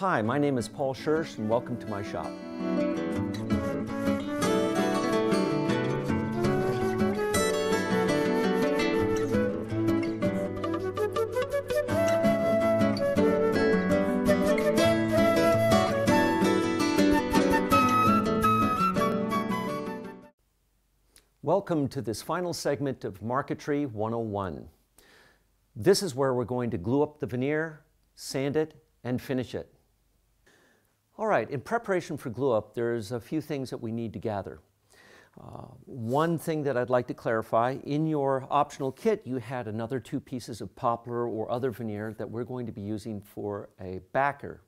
Hi, my name is Paul Schurch and welcome to my shop. Welcome to this final segment of Marquetry 101. This is where we're going to glue up the veneer, sand it, and finish it. All right, in preparation for glue up, there's a few things that we need to gather. Uh, one thing that I'd like to clarify, in your optional kit, you had another two pieces of poplar or other veneer that we're going to be using for a backer.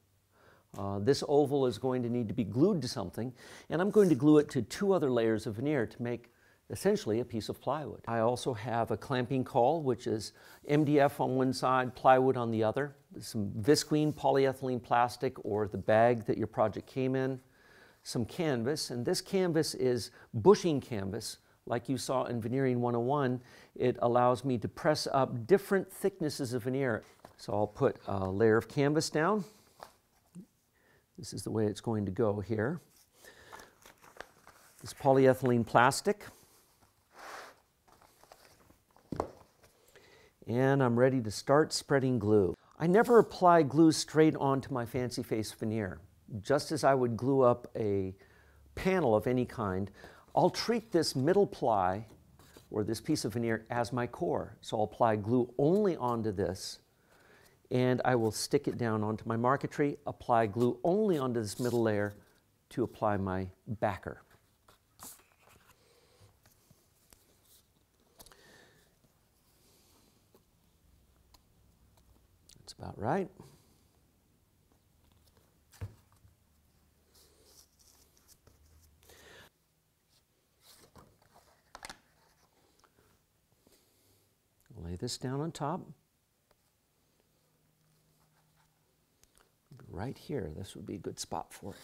Uh, this oval is going to need to be glued to something, and I'm going to glue it to two other layers of veneer to make essentially a piece of plywood. I also have a clamping caul, which is MDF on one side, plywood on the other, some visqueen polyethylene plastic or the bag that your project came in, some canvas, and this canvas is bushing canvas. Like you saw in Veneering 101, it allows me to press up different thicknesses of veneer. So I'll put a layer of canvas down. This is the way it's going to go here. This polyethylene plastic. and I'm ready to start spreading glue. I never apply glue straight onto my fancy face veneer. Just as I would glue up a panel of any kind, I'll treat this middle ply or this piece of veneer as my core. So I'll apply glue only onto this and I will stick it down onto my marquetry, apply glue only onto this middle layer to apply my backer. About right. Lay this down on top. Right here, this would be a good spot for it.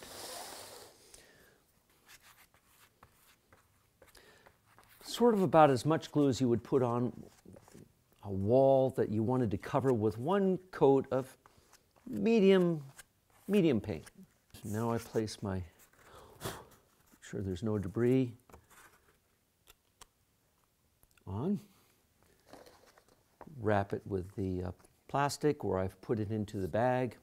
Sort of about as much glue as you would put on a wall that you wanted to cover with one coat of medium, medium paint. Now I place my, sure there's no debris on. Wrap it with the uh, plastic where I've put it into the bag.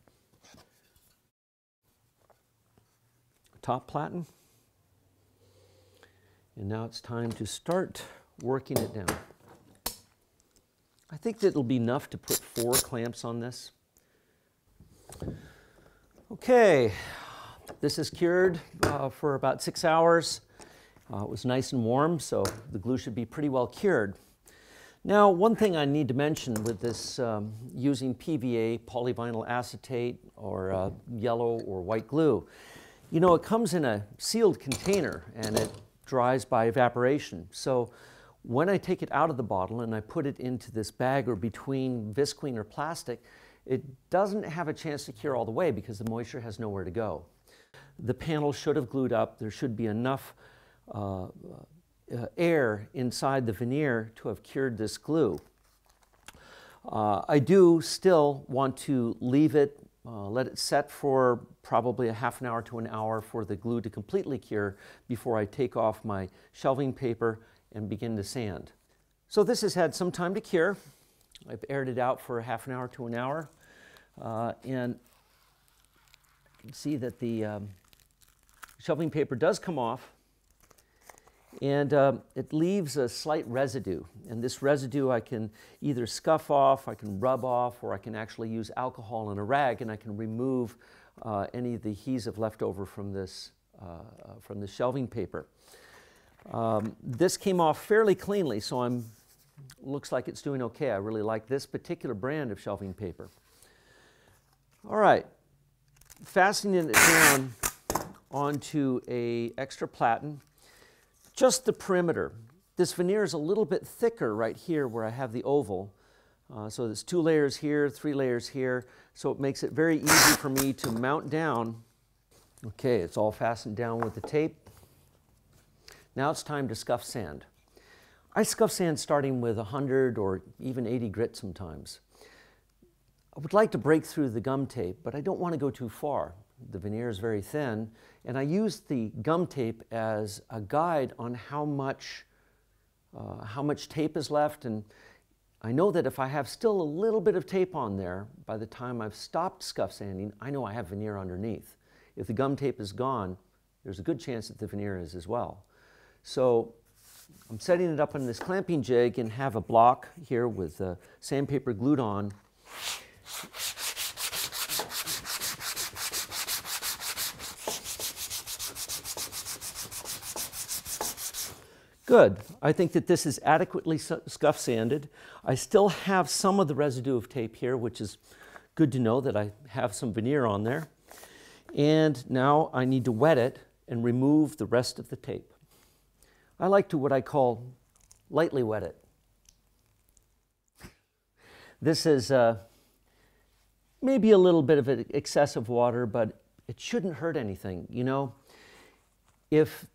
Top platen. And now it's time to start working it down. I think that it'll be enough to put four clamps on this. Okay, this is cured uh, for about six hours. Uh, it was nice and warm, so the glue should be pretty well cured. Now, one thing I need to mention with this um, using PVA, polyvinyl acetate, or uh, yellow or white glue, you know, it comes in a sealed container and it dries by evaporation. So when I take it out of the bottle and I put it into this bag or between visqueen or plastic, it doesn't have a chance to cure all the way because the moisture has nowhere to go. The panel should have glued up. There should be enough uh, uh, air inside the veneer to have cured this glue. Uh, I do still want to leave it, uh, let it set for probably a half an hour to an hour for the glue to completely cure before I take off my shelving paper and begin to sand. So this has had some time to cure. I've aired it out for half an hour to an hour. Uh, and you can see that the um, shelving paper does come off and uh, it leaves a slight residue. And this residue I can either scuff off, I can rub off, or I can actually use alcohol in a rag and I can remove uh, any of the adhesive left over from this, uh, uh from the shelving paper. Um, this came off fairly cleanly, so I'm looks like it's doing okay. I really like this particular brand of shelving paper. All right, fastening it down onto a extra platen, just the perimeter. This veneer is a little bit thicker right here where I have the oval. Uh, so there's two layers here, three layers here, so it makes it very easy for me to mount down. Okay, it's all fastened down with the tape. Now it's time to scuff sand. I scuff sand starting with 100 or even 80 grit sometimes. I would like to break through the gum tape, but I don't want to go too far. The veneer is very thin, and I use the gum tape as a guide on how much, uh, how much tape is left. And I know that if I have still a little bit of tape on there, by the time I've stopped scuff sanding, I know I have veneer underneath. If the gum tape is gone, there's a good chance that the veneer is as well. So I'm setting it up on this clamping jig and have a block here with uh, sandpaper glued on. Good. I think that this is adequately scuff sanded. I still have some of the residue of tape here, which is good to know that I have some veneer on there. And now I need to wet it and remove the rest of the tape. I like to what I call lightly wet it. This is uh, maybe a little bit of excessive water, but it shouldn't hurt anything. You know, if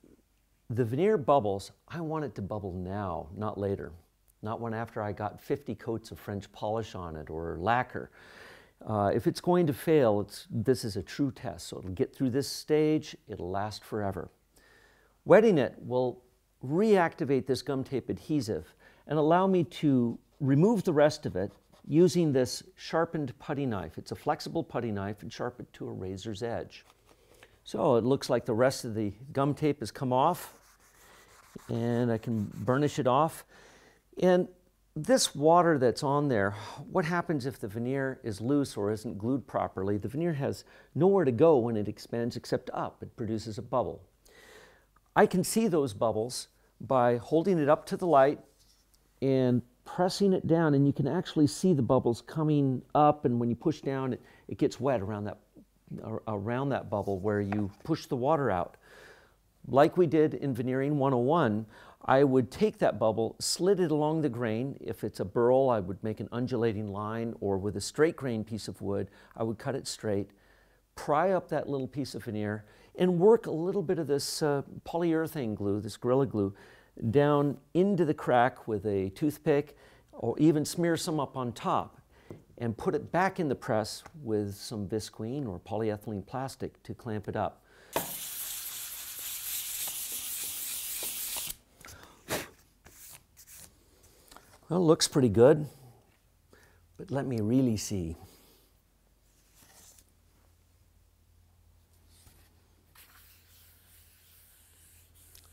the veneer bubbles, I want it to bubble now, not later. Not when after I got 50 coats of French polish on it or lacquer. Uh, if it's going to fail, it's, this is a true test. So it'll get through this stage, it'll last forever. Wetting it will reactivate this gum tape adhesive and allow me to remove the rest of it using this sharpened putty knife. It's a flexible putty knife and sharpened to a razor's edge. So it looks like the rest of the gum tape has come off and I can burnish it off. And this water that's on there, what happens if the veneer is loose or isn't glued properly? The veneer has nowhere to go when it expands except up. It produces a bubble. I can see those bubbles by holding it up to the light and pressing it down and you can actually see the bubbles coming up and when you push down it, it gets wet around that around that bubble where you push the water out. Like we did in Veneering 101, I would take that bubble, slit it along the grain. If it's a burl, I would make an undulating line, or with a straight grain piece of wood, I would cut it straight, pry up that little piece of veneer, and work a little bit of this uh, polyurethane glue, this Gorilla Glue, down into the crack with a toothpick, or even smear some up on top, and put it back in the press with some visqueen or polyethylene plastic to clamp it up. Well, looks pretty good, but let me really see.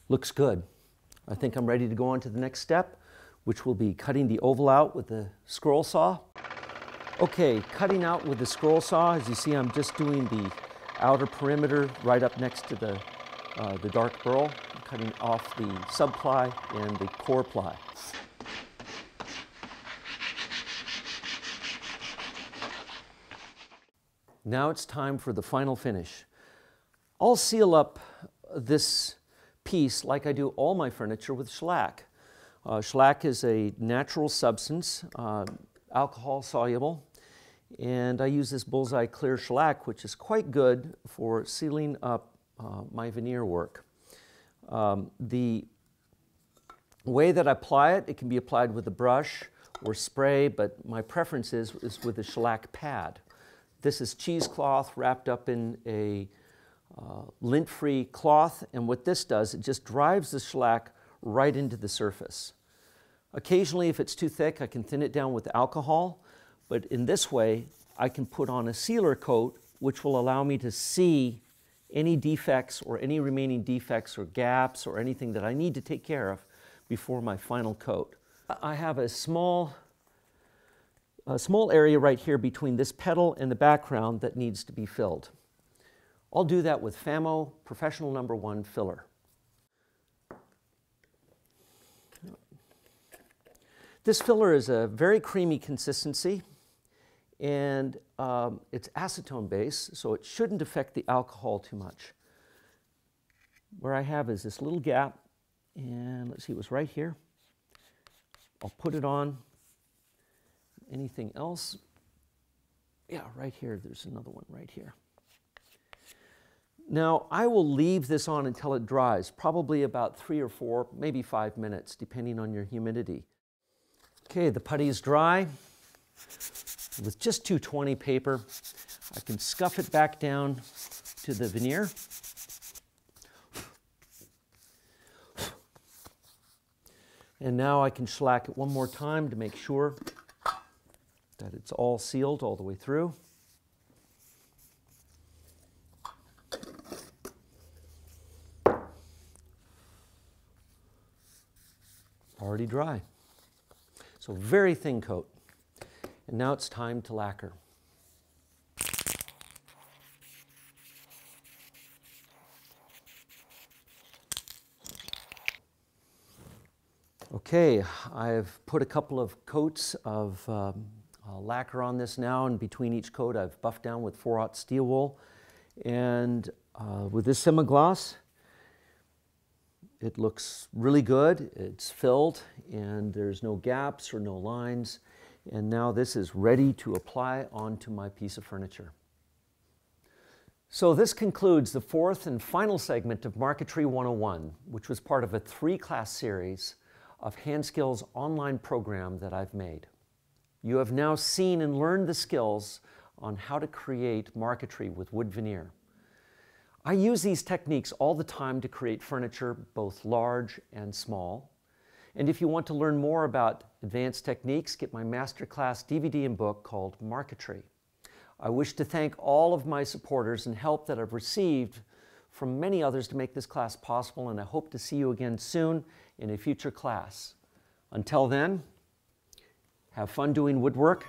Looks good. I think I'm ready to go on to the next step, which will be cutting the oval out with the scroll saw. Okay, cutting out with the scroll saw, as you see, I'm just doing the outer perimeter right up next to the, uh, the dark burl, cutting off the subply and the core ply. Now it's time for the final finish. I'll seal up this piece like I do all my furniture with shellac. Uh, shellac is a natural substance, uh, alcohol soluble, and I use this bullseye clear shellac, which is quite good for sealing up uh, my veneer work. Um, the way that I apply it, it can be applied with a brush or spray, but my preference is, is with a shellac pad. This is cheesecloth wrapped up in a uh, lint-free cloth, and what this does, it just drives the shellac right into the surface. Occasionally, if it's too thick, I can thin it down with alcohol, but in this way, I can put on a sealer coat, which will allow me to see any defects or any remaining defects or gaps or anything that I need to take care of before my final coat. I have a small a small area right here between this petal and the background that needs to be filled. I'll do that with Famo Professional Number One Filler. This filler is a very creamy consistency and um, it's acetone base, so it shouldn't affect the alcohol too much. Where I have is this little gap, and let's see, it was right here. I'll put it on Anything else? Yeah, right here, there's another one right here. Now, I will leave this on until it dries, probably about three or four, maybe five minutes, depending on your humidity. Okay, the putty is dry. With just 220 paper, I can scuff it back down to the veneer. And now I can shellac it one more time to make sure that it's all sealed all the way through. Already dry. So very thin coat. And now it's time to lacquer. Okay, I've put a couple of coats of um, uh, lacquer on this now, and between each coat I've buffed down with 4-aught steel wool. And uh, with this semi-gloss, it looks really good. It's filled, and there's no gaps or no lines. And now this is ready to apply onto my piece of furniture. So this concludes the fourth and final segment of Marquetry 101, which was part of a three-class series of HandSkills online program that I've made. You have now seen and learned the skills on how to create marquetry with wood veneer. I use these techniques all the time to create furniture, both large and small. And if you want to learn more about advanced techniques, get my masterclass DVD and book called Marquetry. I wish to thank all of my supporters and help that I've received from many others to make this class possible, and I hope to see you again soon in a future class. Until then, have fun doing woodwork